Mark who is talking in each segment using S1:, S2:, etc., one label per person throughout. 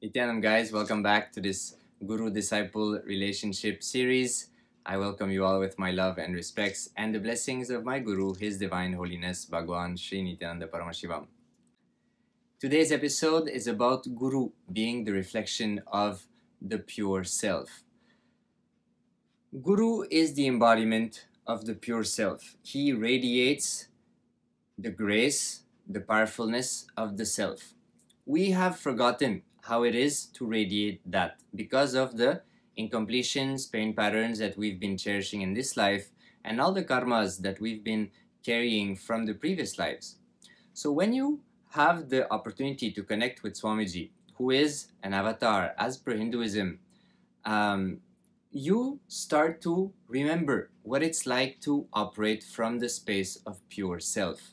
S1: Nithyanandam guys, welcome back to this Guru-Disciple relationship series. I welcome you all with my love and respects and the blessings of my Guru, His Divine Holiness Bhagwan Sri Nithyananda Paramashivam. Today's episode is about Guru being the reflection of the pure self. Guru is the embodiment of the pure self. He radiates the grace, the powerfulness of the self. We have forgotten how it is to radiate that because of the incompletions, pain patterns that we've been cherishing in this life, and all the karmas that we've been carrying from the previous lives. So when you have the opportunity to connect with Swamiji, who is an avatar as per Hinduism, um, you start to remember what it's like to operate from the space of pure self.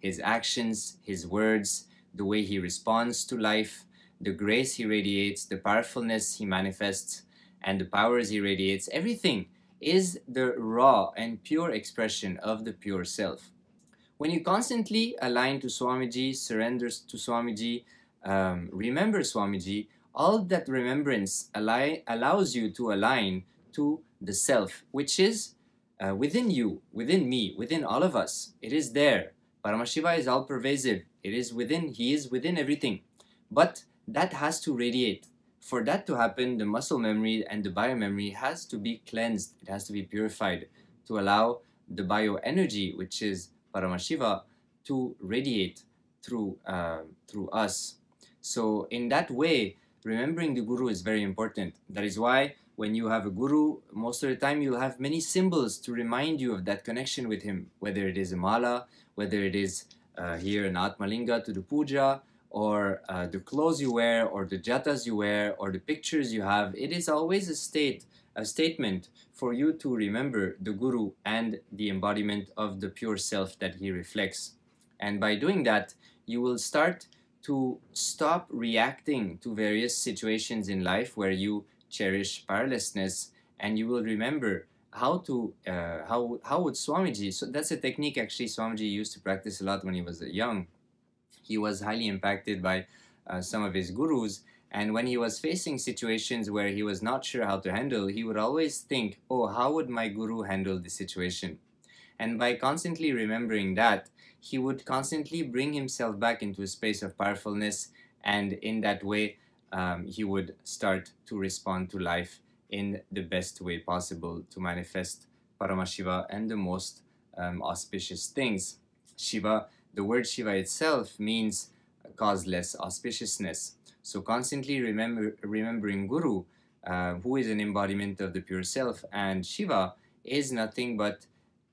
S1: His actions, his words, the way he responds to life, the grace he radiates, the powerfulness he manifests, and the powers he radiates, everything is the raw and pure expression of the pure self. When you constantly align to Swamiji, surrenders to Swamiji, um, remember Swamiji, all that remembrance allows you to align to the self, which is uh, within you, within me, within all of us. It is there. Paramashiva is all pervasive. It is within, he is within everything. But that has to radiate. For that to happen, the muscle memory and the biomemory has to be cleansed. It has to be purified to allow the bioenergy, which is Paramashiva, to radiate through, uh, through us. So in that way, remembering the Guru is very important. That is why when you have a Guru, most of the time you'll have many symbols to remind you of that connection with him, whether it is a mala, whether it is uh, here in Atmalinga to the puja, or uh, the clothes you wear, or the jatas you wear, or the pictures you have. It is always a state, a statement for you to remember the Guru and the embodiment of the pure self that he reflects. And by doing that, you will start to stop reacting to various situations in life where you cherish powerlessness and you will remember how to uh, how how would Swamiji so that's a technique actually Swamiji used to practice a lot when he was young. He was highly impacted by uh, some of his gurus and when he was facing situations where he was not sure how to handle he would always think oh how would my guru handle the situation? And by constantly remembering that he would constantly bring himself back into a space of powerfulness and in that way um, he would start to respond to life in the best way possible to manifest Paramashiva and the most um, auspicious things. Shiva, the word Shiva itself means causeless auspiciousness. So constantly remember, remembering Guru, uh, who is an embodiment of the pure self, and Shiva is nothing but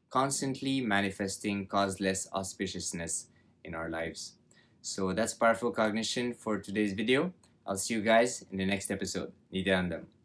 S1: constantly manifesting causeless auspiciousness in our lives. So that's powerful cognition for today's video. I'll see you guys in the next episode. Nithyanandam.